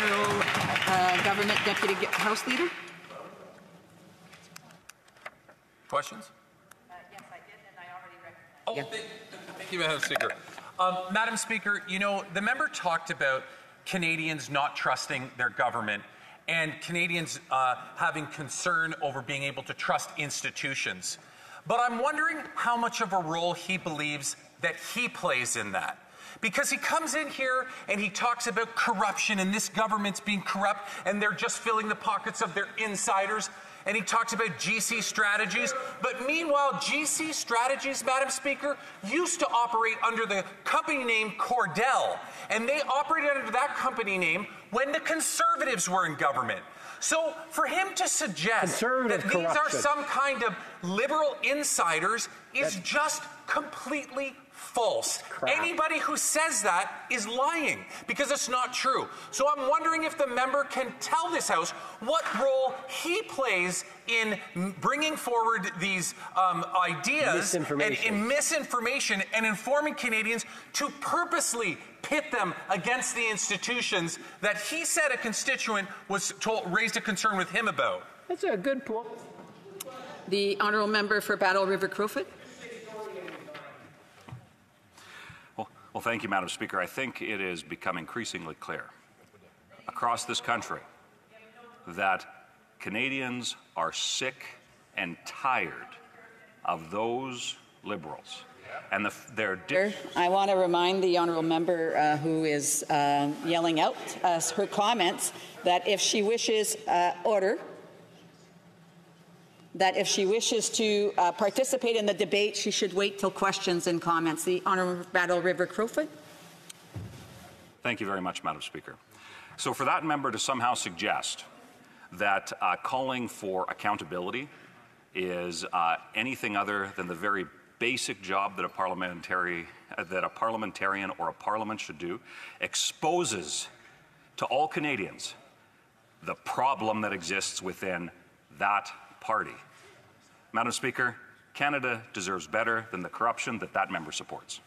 Honourable uh, Government Deputy House Leader. Questions? Yes, I did, and I already recognized. Oh, Yeah. thank, thank you, Madam Speaker. Um, Madam Speaker, you know, the member talked about Canadians not trusting their government and Canadians uh, having concern over being able to trust institutions. But I'm wondering how much of a role he believes that he plays in that. Because he comes in here and he talks about corruption and this government's being corrupt and they're just filling the pockets of their insiders. And he talks about GC strategies. But meanwhile, GC strategies, Madam Speaker, used to operate under the company name Cordell. And they operated under that company name when the Conservatives were in government. So for him to suggest that these are some kind of liberal insiders is just completely false. Crap. Anybody who says that is lying because it's not true. So I'm wondering if the member can tell this House what role he plays in bringing forward these um, ideas and Misinformation. in misinformation and informing Canadians to purposely pit them against the institutions that he said a constituent was told, raised a concern with him about. That's a good point. The Honourable Member for Battle River Crowfoot. Well, thank you, Madam Speaker. I think it is become increasingly clear across this country that Canadians are sick and tired of those liberals and the, their di- I want to remind the honourable member uh, who is uh, yelling out uh, her comments that if she wishes uh, order, that if she wishes to uh, participate in the debate, she should wait till questions and comments. The honourable Battle River Crowfoot. Thank you very much, Madam Speaker. So, for that member to somehow suggest that uh, calling for accountability is uh, anything other than the very basic job that a parliamentary uh, that a parliamentarian or a parliament should do exposes to all Canadians the problem that exists within that party. Madam Speaker, Canada deserves better than the corruption that that member supports.